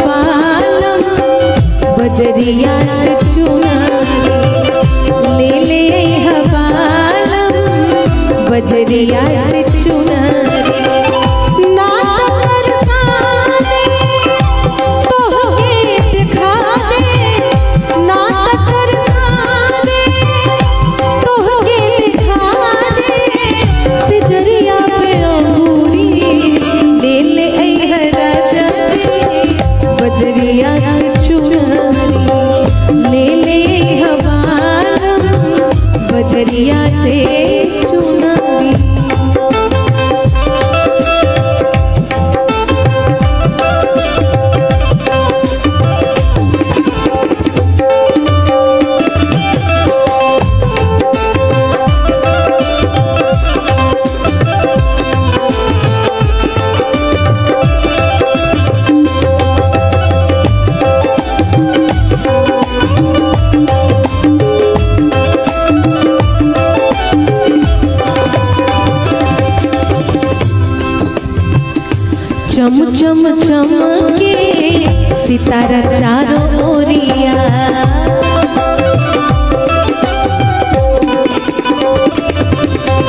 हवालम बजरिया से चुना ले ले हवालम बजरिया से चुनरी चमके, सितारा चारों ओरिया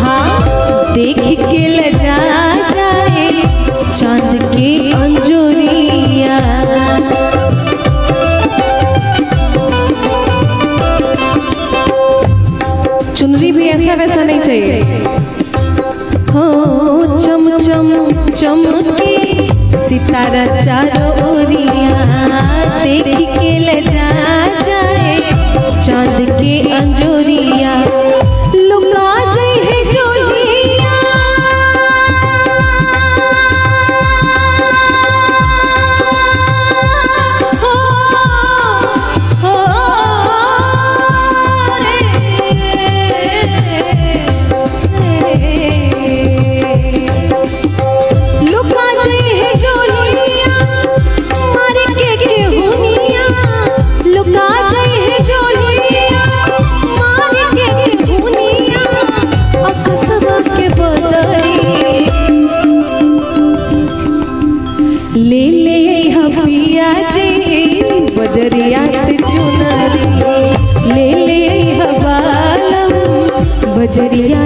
हाँ देख के लजा जाए चाँद के अंजोरिया। चुनरी भी ऐसा वैसा नहीं चाहिए। हो चम चम चमके सितारा चारों ओरिया। ले ले जी बजरिया से चुनरी ले ले बजरिया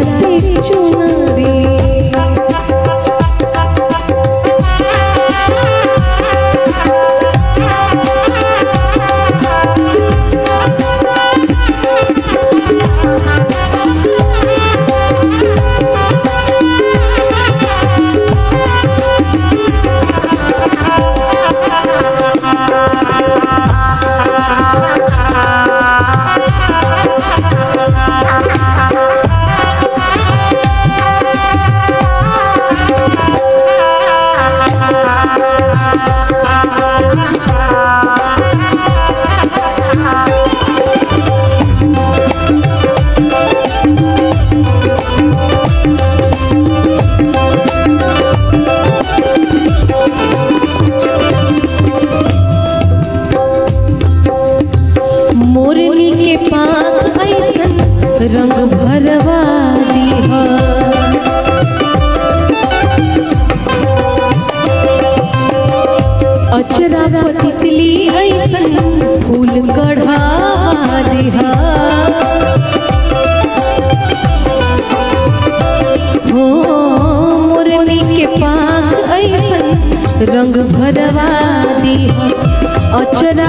रंग भरवा दीहा अचरा पतितली ऐसन फूल कढ़ा हो। के पाख ऐसन रंग भरवा दीहा अचरा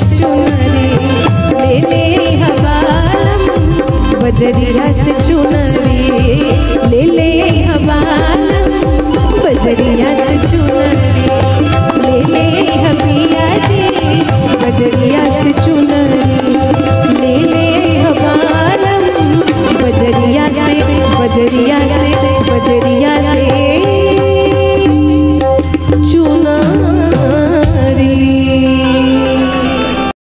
बजरिया से चुनरी ले ले हवालम बजरिया से चुनरी ले ले हबिया जी बजरिया से चुनरी ले ले हवालम बजरिया से, बजरिया